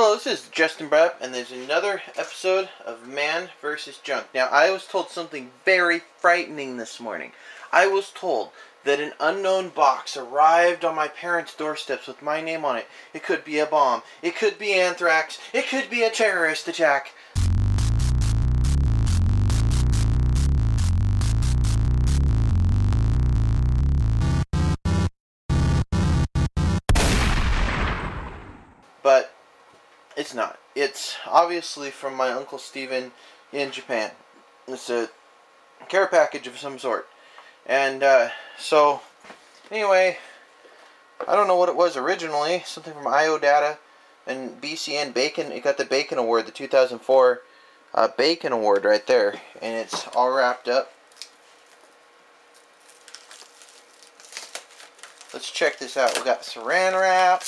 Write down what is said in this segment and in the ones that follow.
Hello, this is Justin Brep, and there's another episode of Man vs. Junk. Now, I was told something very frightening this morning. I was told that an unknown box arrived on my parents' doorsteps with my name on it. It could be a bomb. It could be anthrax. It could be a terrorist attack. It's not. It's obviously from my Uncle Steven in Japan. It's a care package of some sort. And uh, so, anyway, I don't know what it was originally. Something from IO Data and BCN Bacon. It got the Bacon Award, the 2004 uh, Bacon Award right there. And it's all wrapped up. Let's check this out. We got saran wrap.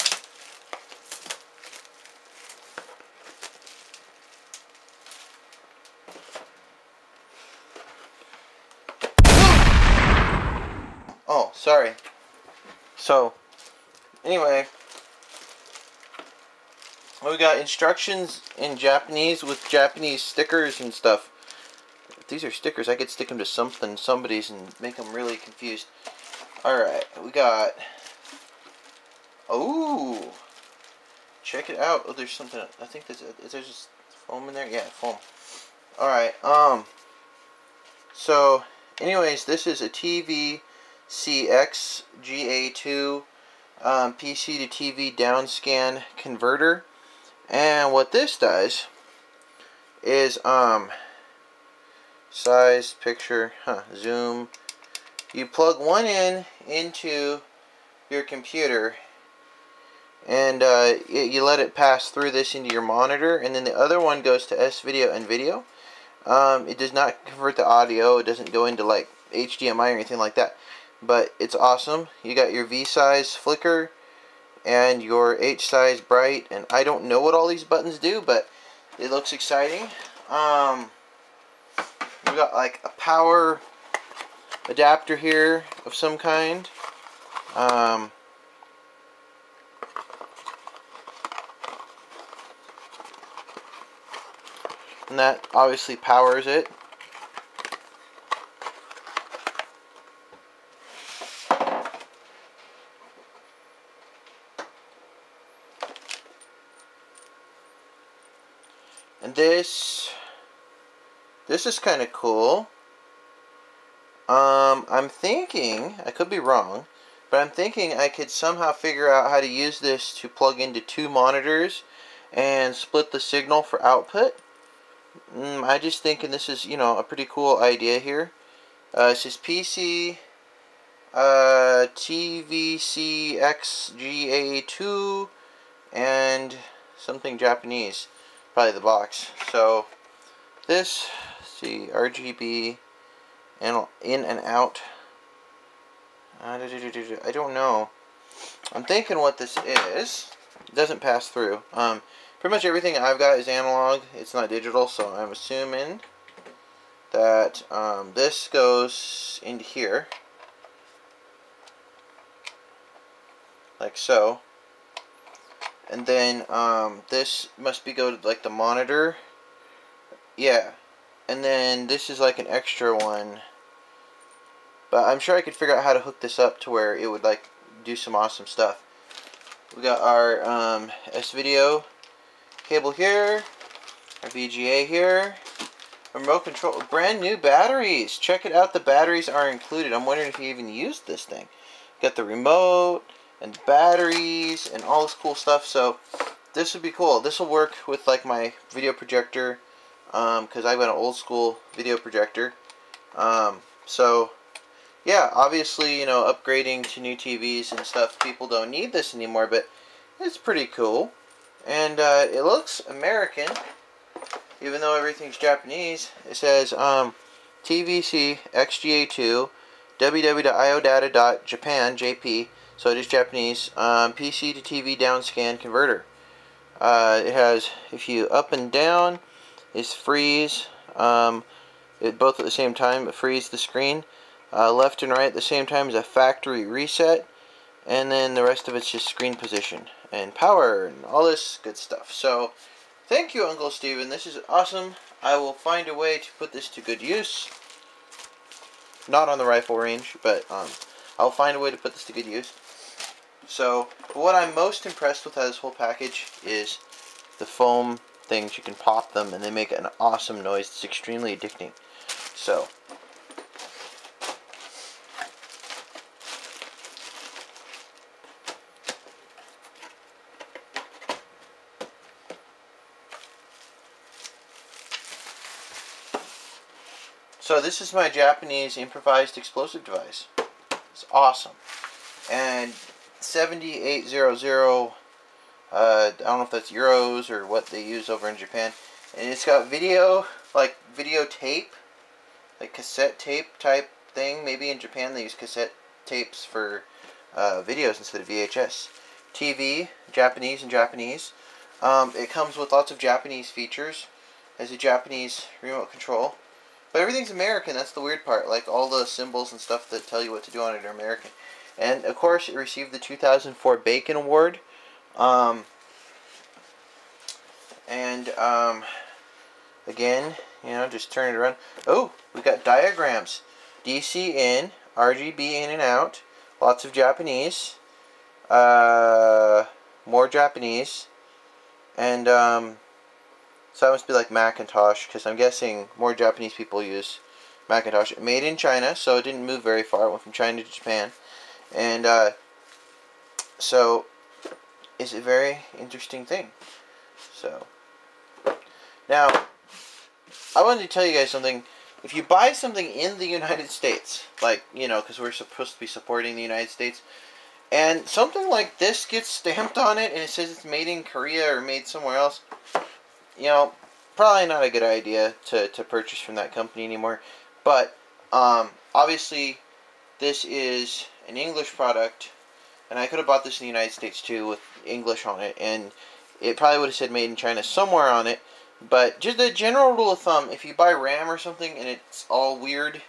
Oh, sorry. So, anyway, we got instructions in Japanese with Japanese stickers and stuff. If these are stickers, I could stick them to something, somebody's, and make them really confused. Alright, we got... Oh! Check it out. Oh, there's something... I think there's, is there just foam in there? Yeah, foam. Alright, um... So, anyways, this is a TV CXGA2 um, PC to TV downscan converter. And what this does is um, size, picture, huh, zoom. You plug one in into your computer and uh, you let it pass through this into your monitor and then the other one goes to S video and video. Um, it does not convert the audio. It doesn't go into like HDMI or anything like that but it's awesome. You got your V size flicker and your H size bright, and I don't know what all these buttons do, but it looks exciting. Um, we got like a power adapter here of some kind. Um, and that obviously powers it. This, this is kind of cool. Um, I'm thinking, I could be wrong, but I'm thinking I could somehow figure out how to use this to plug into two monitors and split the signal for output. Mm, I just thinking this is, you know, a pretty cool idea here. Uh, it says PC uh, TVCXGA2 and something Japanese probably the box. So this, see, RGB and in and out. Uh, I don't know. I'm thinking what this is. It doesn't pass through. Um, pretty much everything I've got is analog. It's not digital, so I'm assuming that um, this goes into here. Like so and then um, this must be go to like the monitor. Yeah. And then this is like an extra one. But I'm sure I could figure out how to hook this up to where it would like do some awesome stuff. We got our um, S-video cable here. Our VGA here. Remote control brand new batteries. Check it out. The batteries are included. I'm wondering if you even used this thing. Got the remote batteries and all this cool stuff. So this would be cool. This will work with like my video projector because um, I've got an old school video projector. Um, so yeah, obviously you know upgrading to new TVs and stuff, people don't need this anymore, but it's pretty cool. And uh, it looks American, even though everything's Japanese. It says um, TVC XGA2 www.iodata.japan JP so it is Japanese. Um, PC to TV downscan converter. Uh, it has, if you up and down, is freeze. Um, it, both at the same time, it freeze the screen. Uh, left and right at the same time is a factory reset. And then the rest of it's just screen position and power and all this good stuff. So, thank you, Uncle Steven. This is awesome. I will find a way to put this to good use. Not on the rifle range, but um, I'll find a way to put this to good use. So, what I'm most impressed with out of this whole package is the foam things. You can pop them, and they make an awesome noise. It's extremely addicting. So, So this is my Japanese improvised explosive device. It's awesome. And 7800, uh, I don't know if that's euros or what they use over in Japan. And it's got video, like video tape, like cassette tape type thing. Maybe in Japan they use cassette tapes for uh, videos instead of VHS. TV, Japanese and Japanese. Um, it comes with lots of Japanese features. Has a Japanese remote control. But everything's American. That's the weird part. Like all the symbols and stuff that tell you what to do on it are American. And of course, it received the 2004 Bacon Award. Um, and um, again, you know, just turn it around. Oh, we got diagrams. DC in, RGB in and out. Lots of Japanese. Uh, more Japanese. And um, so that must be like Macintosh, because I'm guessing more Japanese people use Macintosh. Made in China, so it didn't move very far. It went from China to Japan. And uh, so it's a very interesting thing. So now I wanted to tell you guys something. If you buy something in the United States, like, you know, because we're supposed to be supporting the United States, and something like this gets stamped on it and it says it's made in Korea or made somewhere else, you know, probably not a good idea to, to purchase from that company anymore. But um, obviously, this is an English product, and I could have bought this in the United States too with English on it, and it probably would have said made in China somewhere on it. But just a general rule of thumb, if you buy RAM or something and it's all weird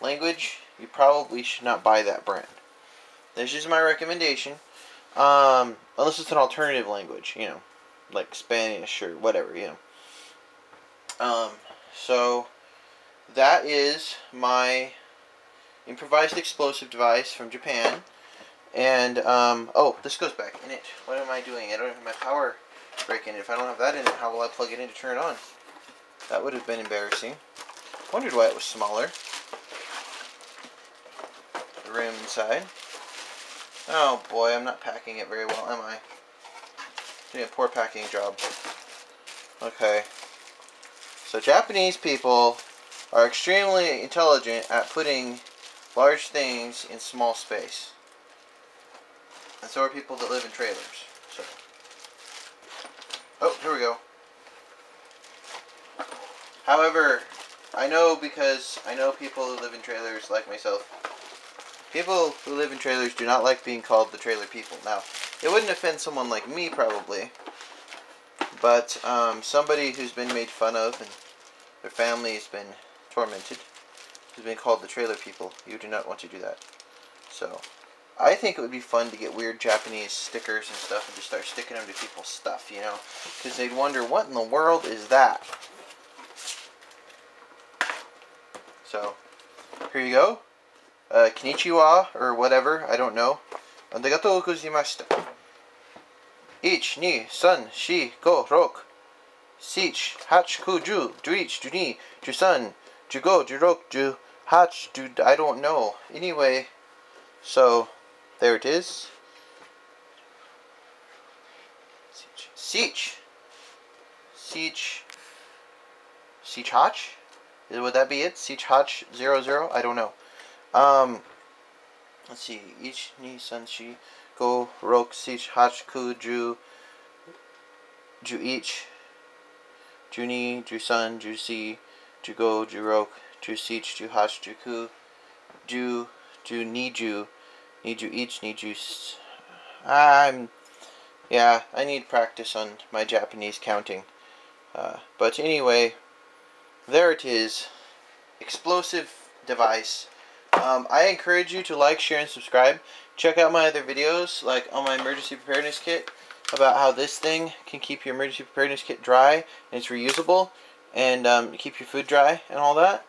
language, you probably should not buy that brand. This is my recommendation. Um, unless it's an alternative language, you know like Spanish or whatever, you know. Um, so that is my improvised explosive device from Japan. And, um, oh, this goes back in it. What am I doing? I don't have my power break in it. If I don't have that in it, how will I plug it in to turn it on? That would have been embarrassing. Wondered why it was smaller. The rim inside. Oh boy, I'm not packing it very well, am I? Doing a poor packing job. Okay. So Japanese people are extremely intelligent at putting large things in small space. And so are people that live in trailers. So. Oh, here we go. However, I know because I know people who live in trailers like myself. People who live in trailers do not like being called the trailer people. Now, it wouldn't offend someone like me, probably. But um, somebody who's been made fun of and their family has been tormented, has been called the trailer people. You do not want to do that. So, I think it would be fun to get weird Japanese stickers and stuff and just start sticking them to people's stuff, you know? Because they'd wonder, what in the world is that? So, here you go. Uh, konnichiwa, or whatever, I don't know. Arigatou gozaimashita. 1、2、3、4、5、6、7、8、9、10、11、12、13、15、16、18、I don't know. Anyway, so there it is. Siege. Siege. Siege Hotch? Would that be it? Siege Hotch 00? I don't know. Um, let's see. Ich, ni, san, shi. Go, Rok, Sich, Hach, Ku, Ju, Ju Ich, Juni, Jusun, Jusi, Jugo, Jurok, Jusich, Juhach, Juku, Ju, Ju, Niju, Niju each, Niju. I'm. Yeah, I need practice on my Japanese counting. Uh, but anyway, there it is. Explosive device. Um, I encourage you to like, share, and subscribe. check out my other videos, like on my emergency preparedness kit, about how this thing can keep your emergency preparedness kit dry and it's reusable and um, keep your food dry and all that.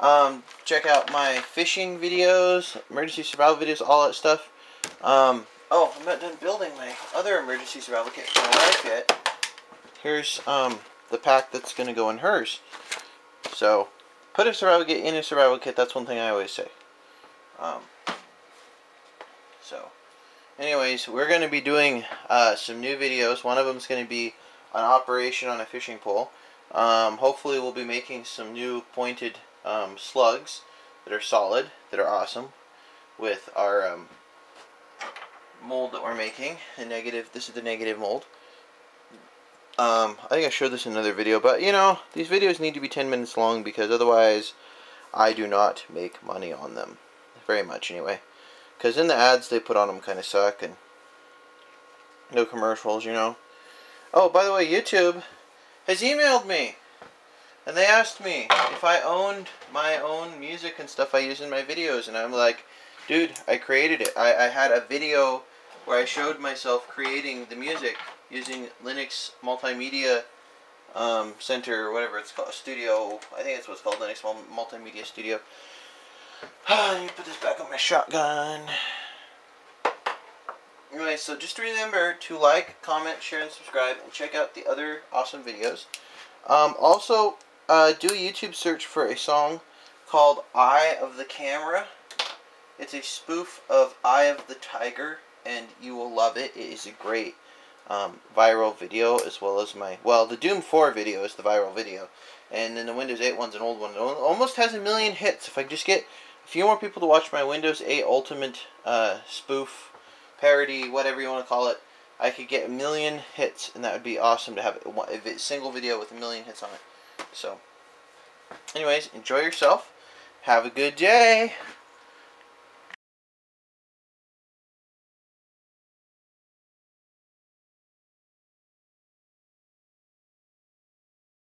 Um, check out my fishing videos, emergency survival videos, all that stuff. Um, oh, I'm not done building my other emergency survival kit for my wife yet. Here's um, the pack that's going to go in hers. So, put a survival kit in a survival kit. That's one thing I always say. Um, so, anyways, we're going to be doing uh, some new videos. One of them is going to be an operation on a fishing pole. Um, hopefully, we'll be making some new pointed um, slugs that are solid, that are awesome, with our um, mold that we're making. The negative. This is the negative mold. Um, I think I showed this in another video, but you know, these videos need to be 10 minutes long because otherwise I do not make money on them. Very much, anyway. Because in the ads they put on them kind of suck and no commercials, you know. Oh, by the way, YouTube has emailed me. And they asked me if I owned my own music and stuff I use in my videos. And I'm like, dude, I created it. I, I had a video where I showed myself creating the music using Linux Multimedia um, Center or whatever it's called, Studio. I think that's what's called, Linux Multimedia Studio. Let me put this back on my shotgun. Anyway, so just remember to like, comment, share, and subscribe, and check out the other awesome videos. Um, also, uh, do a YouTube search for a song called Eye of the Camera. It's a spoof of Eye of the Tiger, and you will love it. It is a great um, viral video, as well as my, well, the Doom 4 video is the viral video. And then the Windows 8 one's an old one. It almost has a million hits. If I just get a few more people to watch my Windows 8 Ultimate uh, spoof, parody, whatever you want to call it, I could get a million hits, and that would be awesome to have a single video with a million hits on it. So, anyways, enjoy yourself. Have a good day.